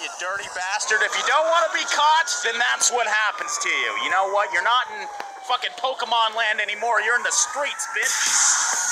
you dirty bastard. If you don't want to be caught, then that's what happens to you. You know what? You're not in fucking Pokemon land anymore. You're in the streets, bitch.